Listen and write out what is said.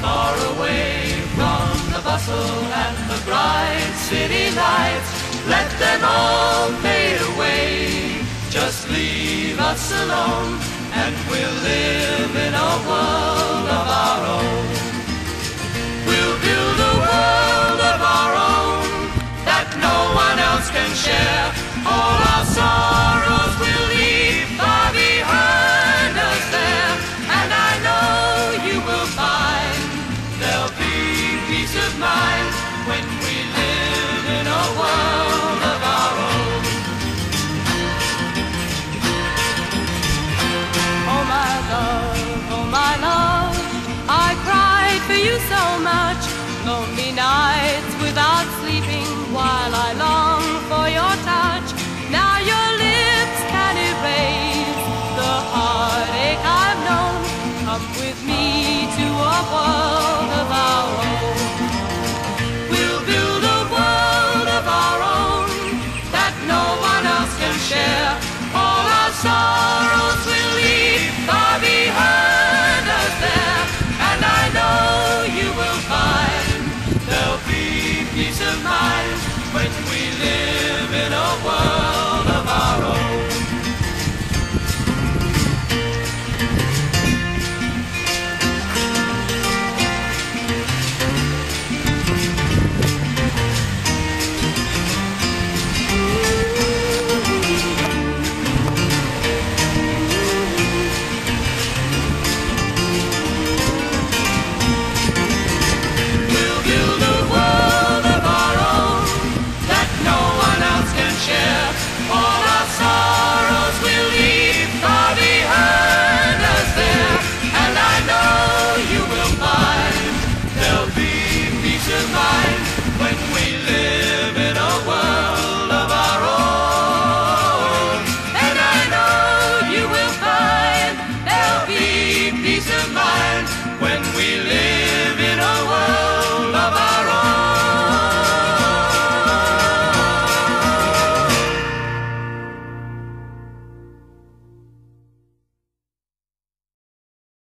far away from the bustle and the bright city lights. Let them all fade away. Just leave us alone and we'll live in a world of our own. much lonely nights without sleeping while I long for your touch. Now your lips can erase the heartache I've known. Come with me.